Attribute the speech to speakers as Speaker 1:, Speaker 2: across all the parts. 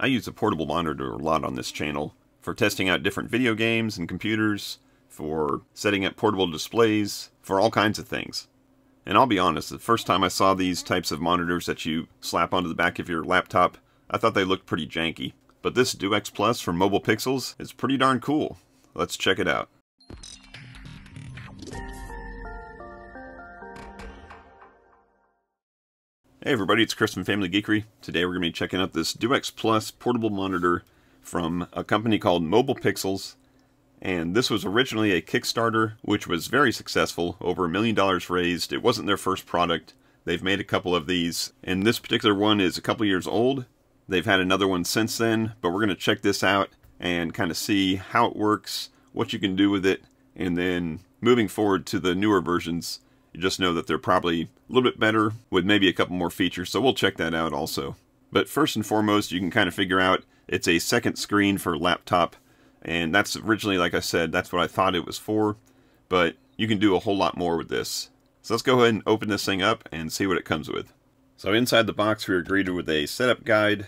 Speaker 1: I use a portable monitor a lot on this channel for testing out different video games and computers, for setting up portable displays, for all kinds of things. And I'll be honest, the first time I saw these types of monitors that you slap onto the back of your laptop, I thought they looked pretty janky. But this DueX Plus from Mobile Pixels is pretty darn cool. Let's check it out. Hey everybody, it's Chris from Family Geekery. Today we're going to be checking out this DueX Plus portable monitor from a company called Mobile Pixels. And this was originally a Kickstarter, which was very successful, over a million dollars raised. It wasn't their first product. They've made a couple of these, and this particular one is a couple years old. They've had another one since then, but we're going to check this out and kind of see how it works, what you can do with it, and then moving forward to the newer versions, just know that they're probably a little bit better with maybe a couple more features, so we'll check that out also. But first and foremost, you can kind of figure out it's a second screen for laptop, and that's originally, like I said, that's what I thought it was for, but you can do a whole lot more with this. So let's go ahead and open this thing up and see what it comes with. So inside the box we are greeted with a setup guide,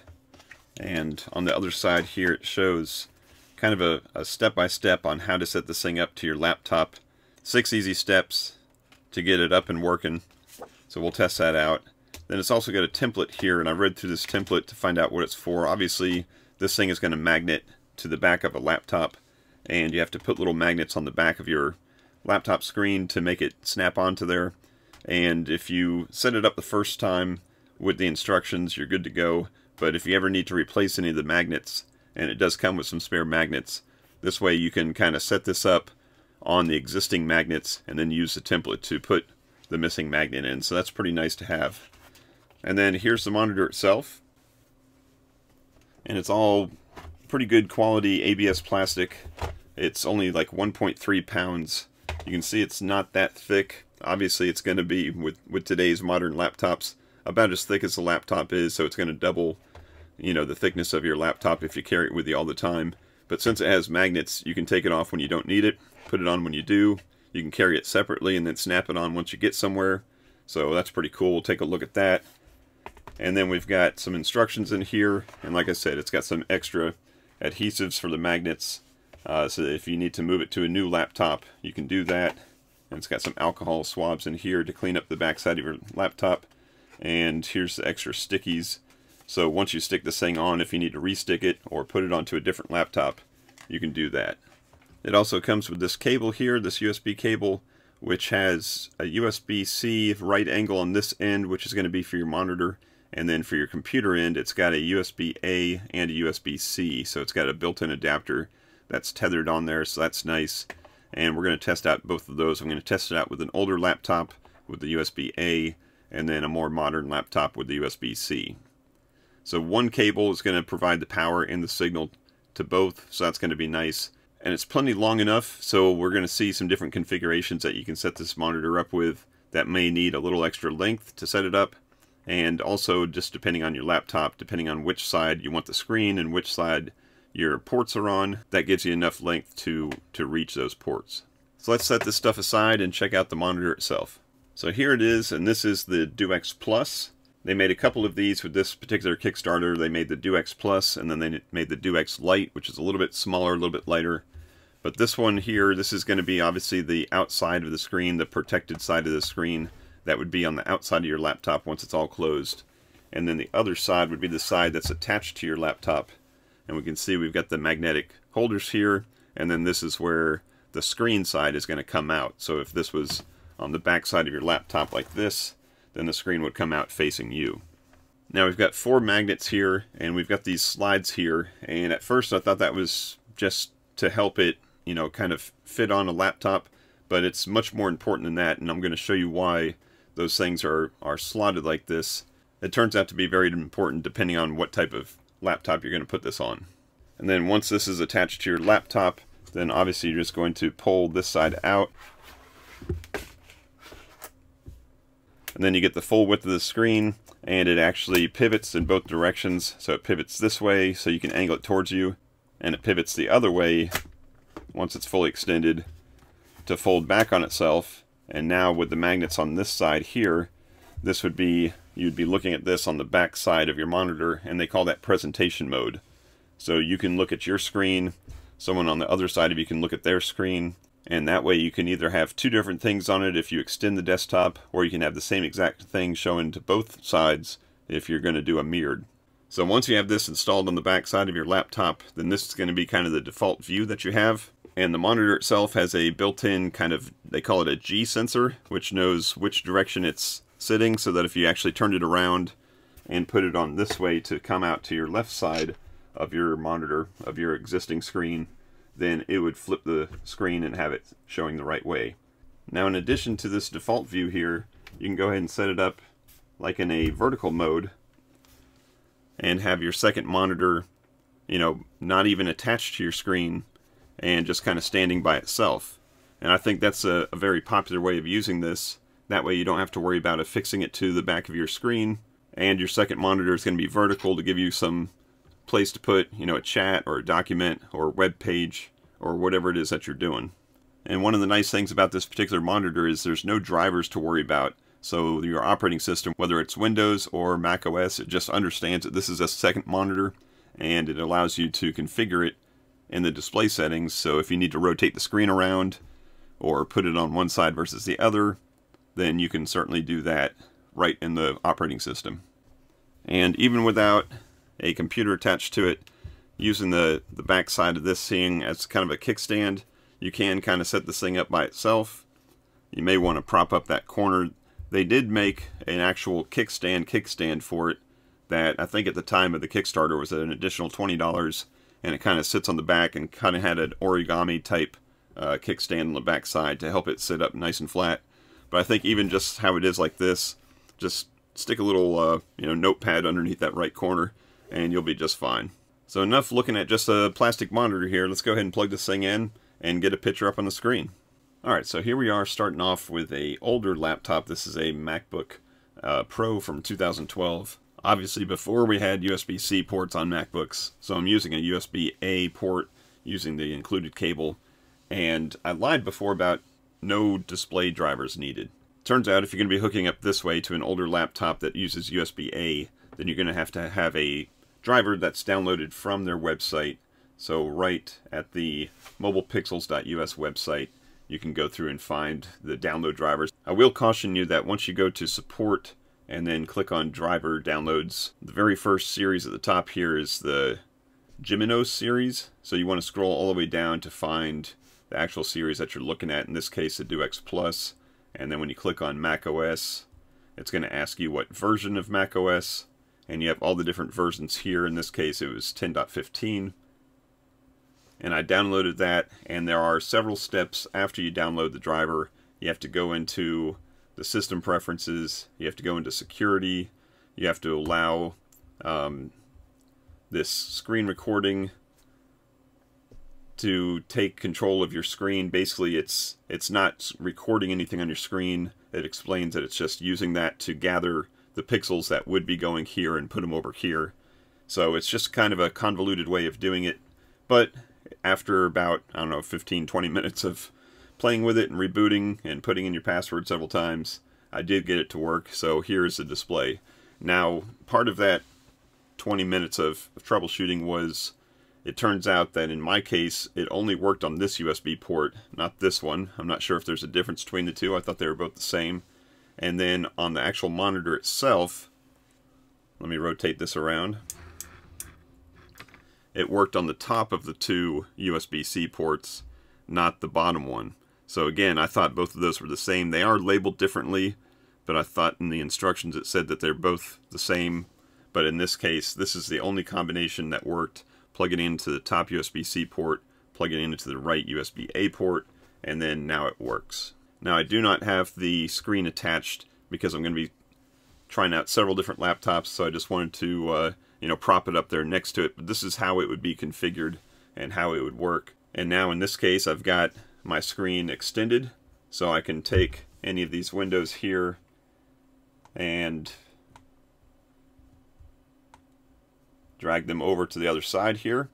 Speaker 1: and on the other side here it shows kind of a step-by-step -step on how to set this thing up to your laptop. Six easy steps to get it up and working. So we'll test that out. Then it's also got a template here, and I read through this template to find out what it's for. Obviously, this thing is going to magnet to the back of a laptop, and you have to put little magnets on the back of your laptop screen to make it snap onto there. And if you set it up the first time with the instructions, you're good to go. But if you ever need to replace any of the magnets, and it does come with some spare magnets, this way you can kind of set this up on the existing magnets and then use the template to put the missing magnet in. So that's pretty nice to have. And then here's the monitor itself. And it's all pretty good quality ABS plastic. It's only like 1.3 pounds. You can see it's not that thick. Obviously it's going to be, with, with today's modern laptops, about as thick as the laptop is, so it's going to double you know, the thickness of your laptop if you carry it with you all the time. But since it has magnets, you can take it off when you don't need it, put it on when you do. You can carry it separately and then snap it on once you get somewhere. So that's pretty cool. We'll take a look at that. And then we've got some instructions in here. And like I said, it's got some extra adhesives for the magnets. Uh, so if you need to move it to a new laptop, you can do that. And it's got some alcohol swabs in here to clean up the backside of your laptop. And here's the extra stickies so once you stick this thing on, if you need to restick it or put it onto a different laptop, you can do that. It also comes with this cable here, this USB cable, which has a USB-C right angle on this end, which is going to be for your monitor. And then for your computer end, it's got a USB-A and a USB-C. So it's got a built-in adapter that's tethered on there, so that's nice. And we're going to test out both of those. I'm going to test it out with an older laptop with the USB-A, and then a more modern laptop with the USB-C. So one cable is going to provide the power and the signal to both, so that's going to be nice. And it's plenty long enough, so we're going to see some different configurations that you can set this monitor up with that may need a little extra length to set it up. And also, just depending on your laptop, depending on which side you want the screen and which side your ports are on, that gives you enough length to, to reach those ports. So let's set this stuff aside and check out the monitor itself. So here it is, and this is the DueX Plus. They made a couple of these with this particular Kickstarter. They made the DueX Plus, and then they made the DueX Lite, which is a little bit smaller, a little bit lighter. But this one here, this is going to be obviously the outside of the screen, the protected side of the screen. That would be on the outside of your laptop once it's all closed. And then the other side would be the side that's attached to your laptop. And we can see we've got the magnetic holders here, and then this is where the screen side is going to come out. So if this was on the back side of your laptop like this, then the screen would come out facing you. Now we've got four magnets here, and we've got these slides here, and at first I thought that was just to help it, you know, kind of fit on a laptop, but it's much more important than that, and I'm going to show you why those things are, are slotted like this. It turns out to be very important depending on what type of laptop you're going to put this on. And then once this is attached to your laptop, then obviously you're just going to pull this side out and then you get the full width of the screen and it actually pivots in both directions. So it pivots this way so you can angle it towards you and it pivots the other way once it's fully extended to fold back on itself. And now with the magnets on this side here this would be, you'd be looking at this on the back side of your monitor, and they call that presentation mode. So you can look at your screen, someone on the other side of you can look at their screen, and that way you can either have two different things on it if you extend the desktop, or you can have the same exact thing showing to both sides if you're going to do a mirrored. So once you have this installed on the back side of your laptop, then this is going to be kind of the default view that you have. And the monitor itself has a built-in kind of, they call it a G sensor, which knows which direction it's sitting so that if you actually turned it around and put it on this way to come out to your left side of your monitor, of your existing screen, then it would flip the screen and have it showing the right way. Now in addition to this default view here, you can go ahead and set it up like in a vertical mode and have your second monitor, you know, not even attached to your screen and just kind of standing by itself. And I think that's a, a, very popular way of using this. That way you don't have to worry about affixing it to the back of your screen and your second monitor is going to be vertical to give you some place to put, you know, a chat or a document or a web page or whatever it is that you're doing. And one of the nice things about this particular monitor is there's no drivers to worry about. So your operating system, whether it's Windows or Mac OS, it just understands that this is a second monitor and it allows you to configure it in the display settings. So if you need to rotate the screen around or put it on one side versus the other, then you can certainly do that right in the operating system. And even without a computer attached to it, using the, the back side of this thing as kind of a kickstand, you can kind of set this thing up by itself. You may want to prop up that corner they did make an actual kickstand kickstand for it that I think at the time of the Kickstarter was an additional $20 and it kind of sits on the back and kind of had an origami type uh, kickstand on the back side to help it sit up nice and flat. But I think even just how it is like this, just stick a little uh, you know notepad underneath that right corner and you'll be just fine. So enough looking at just a plastic monitor here. Let's go ahead and plug this thing in and get a picture up on the screen. Alright, so here we are starting off with a older laptop. This is a MacBook uh, Pro from 2012. Obviously before we had USB-C ports on MacBooks, so I'm using a USB-A port using the included cable. And I lied before about no display drivers needed. Turns out if you're going to be hooking up this way to an older laptop that uses USB-A, then you're going to have to have a driver that's downloaded from their website. So right at the mobilepixels.us website, you can go through and find the download drivers. I will caution you that once you go to support and then click on driver downloads, the very first series at the top here is the Geminos series. So you want to scroll all the way down to find the actual series that you're looking at, in this case the DueX Plus. And then when you click on Mac OS, it's going to ask you what version of Mac OS, and you have all the different versions here. In this case, it was 10.15 and I downloaded that and there are several steps after you download the driver. You have to go into the system preferences you have to go into security you have to allow um, this screen recording to take control of your screen. Basically it's it's not recording anything on your screen. It explains that it's just using that to gather the pixels that would be going here and put them over here so it's just kind of a convoluted way of doing it but after about, I don't know, 15, 20 minutes of playing with it and rebooting and putting in your password several times, I did get it to work. So here's the display. Now, part of that 20 minutes of, troubleshooting was it turns out that in my case, it only worked on this USB port, not this one. I'm not sure if there's a difference between the two. I thought they were both the same. And then on the actual monitor itself, let me rotate this around it worked on the top of the two USB-C ports, not the bottom one. So again, I thought both of those were the same. They are labeled differently, but I thought in the instructions it said that they're both the same. But in this case, this is the only combination that worked. Plug it into the top USB-C port, plug it into the right USB-A port, and then now it works. Now I do not have the screen attached because I'm going to be trying out several different laptops, so I just wanted to uh, you know, prop it up there next to it. But this is how it would be configured and how it would work. And now in this case, I've got my screen extended, so I can take any of these windows here and drag them over to the other side here.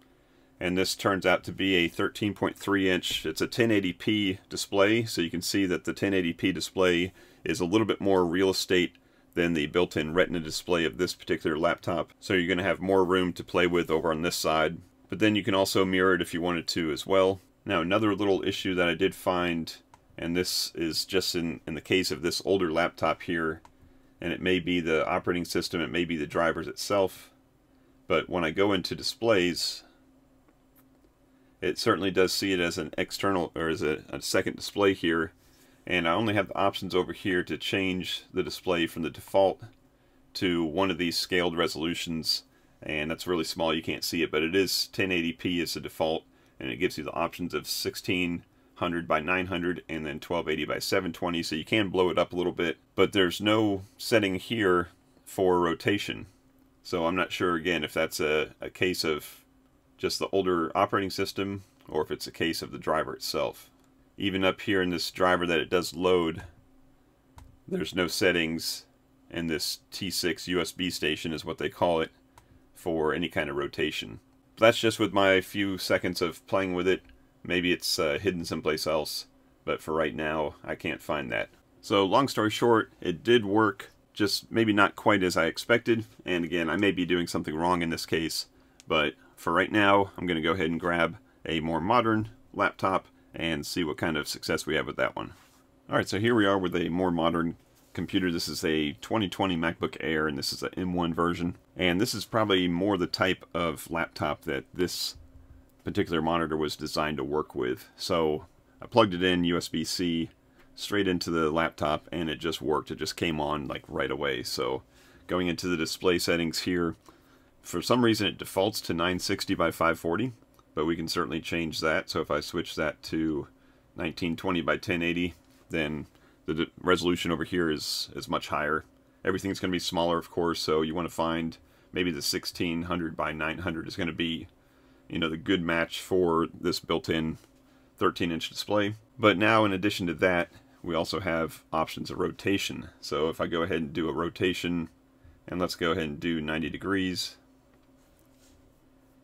Speaker 1: And this turns out to be a 13.3 inch, it's a 1080p display, so you can see that the 1080p display is a little bit more real estate than the built-in retina display of this particular laptop. So you're going to have more room to play with over on this side. But then you can also mirror it if you wanted to as well. Now another little issue that I did find, and this is just in, in the case of this older laptop here, and it may be the operating system, it may be the drivers itself, but when I go into displays, it certainly does see it as an external, or as a, a second display here, and I only have the options over here to change the display from the default to one of these scaled resolutions. And that's really small you can't see it but it is 1080p as the default. And it gives you the options of 1600 by 900 and then 1280 by 720 so you can blow it up a little bit but there's no setting here for rotation. So I'm not sure again if that's a, a case of just the older operating system or if it's a case of the driver itself even up here in this driver that it does load, there's no settings in this T6 USB station is what they call it for any kind of rotation. That's just with my few seconds of playing with it. Maybe it's uh, hidden someplace else, but for right now, I can't find that. So long story short, it did work, just maybe not quite as I expected. And again, I may be doing something wrong in this case, but for right now, I'm going to go ahead and grab a more modern laptop and see what kind of success we have with that one. Alright, so here we are with a more modern computer. This is a 2020 MacBook Air, and this is an M1 version. And this is probably more the type of laptop that this particular monitor was designed to work with. So I plugged it in USB-C straight into the laptop, and it just worked. It just came on like right away. So going into the display settings here, for some reason it defaults to 960 by 540 but we can certainly change that. So if I switch that to 1920 by 1080, then the resolution over here is, is much higher. Everything's going to be smaller, of course, so you want to find maybe the 1600 by 900 is going to be, you know, the good match for this built-in 13-inch display. But now, in addition to that, we also have options of rotation. So if I go ahead and do a rotation, and let's go ahead and do 90 degrees,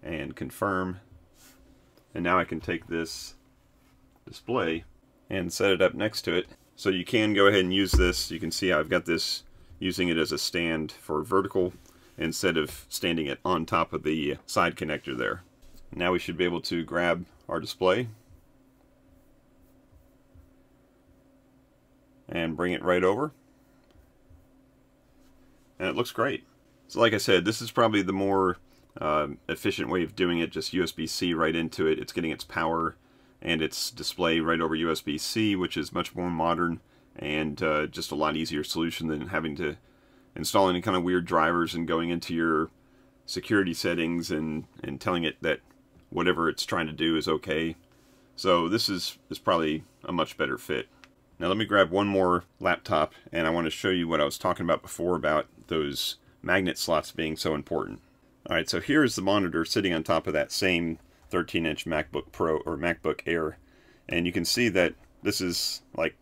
Speaker 1: and confirm, and now I can take this display and set it up next to it. So you can go ahead and use this. You can see I've got this using it as a stand for vertical instead of standing it on top of the side connector there. Now we should be able to grab our display and bring it right over. And it looks great. So like I said, this is probably the more uh, efficient way of doing it, just USB-C right into it. It's getting its power and its display right over USB-C, which is much more modern and uh, just a lot easier solution than having to install any kind of weird drivers and going into your security settings and, and telling it that whatever it's trying to do is okay. So this is, is probably a much better fit. Now let me grab one more laptop and I want to show you what I was talking about before about those magnet slots being so important. Alright, so here's the monitor sitting on top of that same 13-inch MacBook Pro or MacBook Air. And you can see that this is like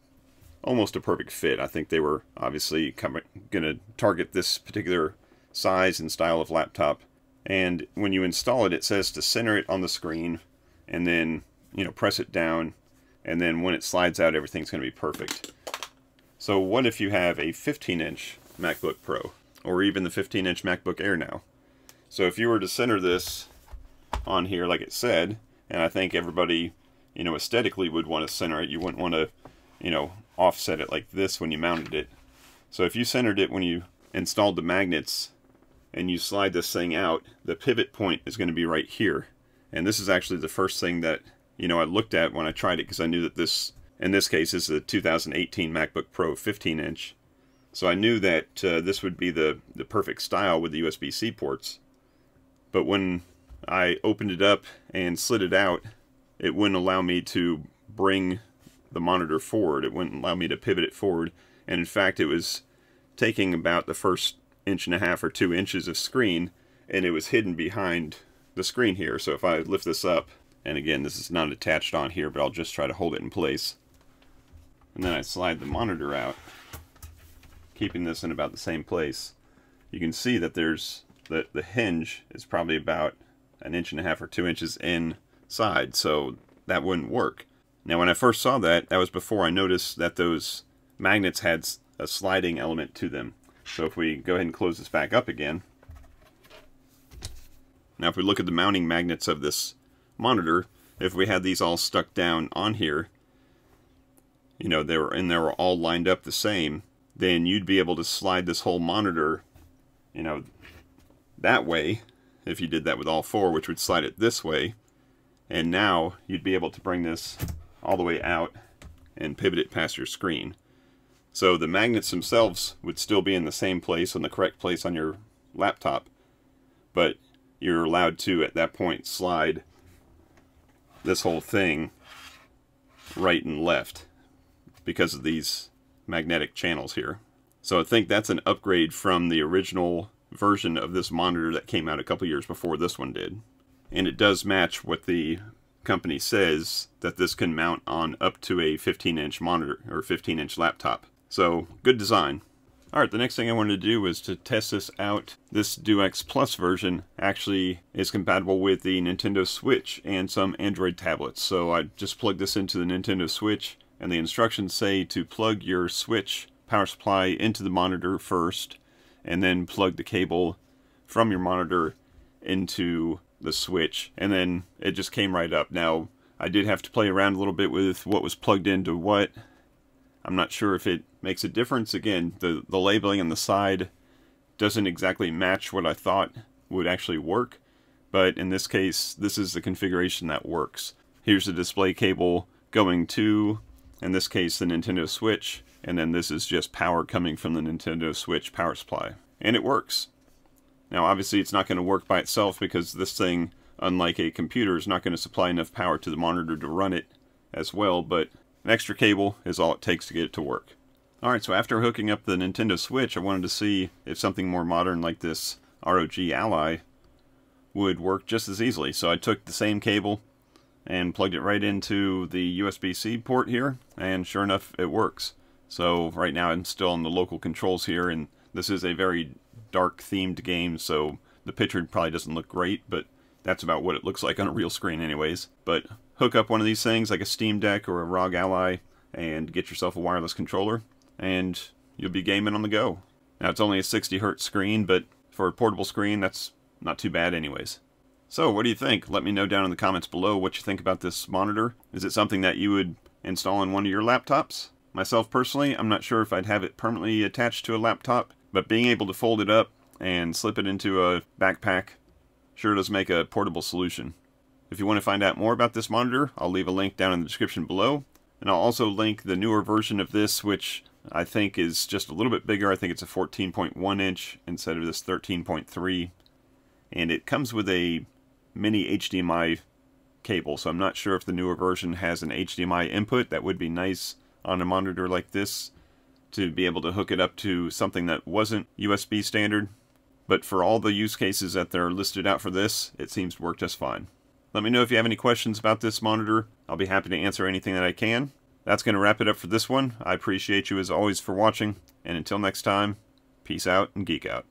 Speaker 1: almost a perfect fit. I think they were obviously going to target this particular size and style of laptop. And when you install it, it says to center it on the screen and then, you know, press it down. And then when it slides out, everything's going to be perfect. So what if you have a 15-inch MacBook Pro or even the 15-inch MacBook Air now? So if you were to center this on here like it said, and I think everybody, you know, aesthetically would want to center it, you wouldn't want to, you know, offset it like this when you mounted it. So if you centered it when you installed the magnets and you slide this thing out, the pivot point is going to be right here. And this is actually the first thing that, you know, I looked at when I tried it because I knew that this, in this case, is a 2018 MacBook Pro 15 inch. So I knew that uh, this would be the, the perfect style with the USB-C ports. But when I opened it up and slid it out, it wouldn't allow me to bring the monitor forward. It wouldn't allow me to pivot it forward. And in fact, it was taking about the first inch and a half or two inches of screen, and it was hidden behind the screen here. So if I lift this up, and again, this is not attached on here, but I'll just try to hold it in place. And then I slide the monitor out, keeping this in about the same place. You can see that there's the, the hinge is probably about an inch and a half or two inches inside, so that wouldn't work. Now, when I first saw that, that was before I noticed that those magnets had a sliding element to them. So if we go ahead and close this back up again, now if we look at the mounting magnets of this monitor, if we had these all stuck down on here, you know, they were and they were all lined up the same, then you'd be able to slide this whole monitor, you know, that way, if you did that with all four, which would slide it this way, and now you'd be able to bring this all the way out and pivot it past your screen. So the magnets themselves would still be in the same place, in the correct place on your laptop, but you're allowed to, at that point, slide this whole thing right and left because of these magnetic channels here. So I think that's an upgrade from the original version of this monitor that came out a couple years before this one did. And it does match what the company says that this can mount on up to a 15 inch monitor or 15 inch laptop. So good design. Alright, the next thing I wanted to do was to test this out. This DueX Plus version actually is compatible with the Nintendo Switch and some Android tablets. So I just plugged this into the Nintendo Switch and the instructions say to plug your Switch power supply into the monitor first and then plug the cable from your monitor into the Switch and then it just came right up. Now I did have to play around a little bit with what was plugged into what. I'm not sure if it makes a difference. Again, the, the labeling on the side doesn't exactly match what I thought would actually work, but in this case, this is the configuration that works. Here's the display cable going to, in this case, the Nintendo Switch, and then this is just power coming from the Nintendo Switch power supply. And it works. Now, obviously, it's not going to work by itself because this thing, unlike a computer, is not going to supply enough power to the monitor to run it as well, but an extra cable is all it takes to get it to work. Alright, so after hooking up the Nintendo Switch, I wanted to see if something more modern like this ROG Ally would work just as easily. So I took the same cable and plugged it right into the USB-C port here, and sure enough, it works. So right now I'm still on the local controls here, and this is a very dark themed game, so the picture probably doesn't look great, but that's about what it looks like on a real screen anyways. But hook up one of these things like a Steam Deck or a ROG Ally and get yourself a wireless controller and you'll be gaming on the go. Now it's only a 60 hertz screen, but for a portable screen that's not too bad anyways. So what do you think? Let me know down in the comments below what you think about this monitor. Is it something that you would install in one of your laptops? Myself personally, I'm not sure if I'd have it permanently attached to a laptop, but being able to fold it up and slip it into a backpack sure does make a portable solution. If you want to find out more about this monitor, I'll leave a link down in the description below. And I'll also link the newer version of this, which I think is just a little bit bigger. I think it's a 14.1 inch instead of this 13.3. And it comes with a mini HDMI cable, so I'm not sure if the newer version has an HDMI input. That would be nice on a monitor like this to be able to hook it up to something that wasn't USB standard. But for all the use cases that they're listed out for this, it seems to work just fine. Let me know if you have any questions about this monitor. I'll be happy to answer anything that I can. That's going to wrap it up for this one. I appreciate you as always for watching, and until next time, peace out and geek out.